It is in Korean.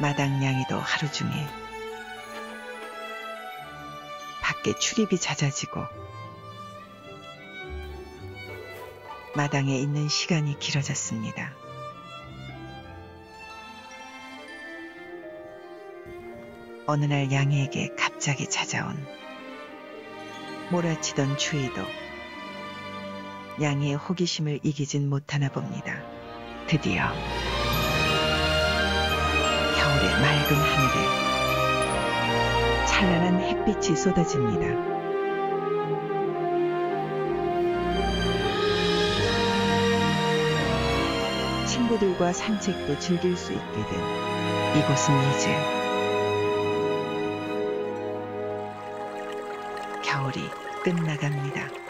마당 양이도 하루 중에 밖에 출입이 잦아지고 마당에 있는 시간이 길어졌습니다. 어느 날 양이에게 갑자기 찾아온 몰아치던 추위도 양이의 호기심을 이기진 못하나 봅니다. 드디어 겨울의 맑은 하늘에 찬란한 햇빛이 쏟아집니다. 친구들과 산책도 즐길 수 있게 된 이곳은 이제 겨울이 끝나갑니다.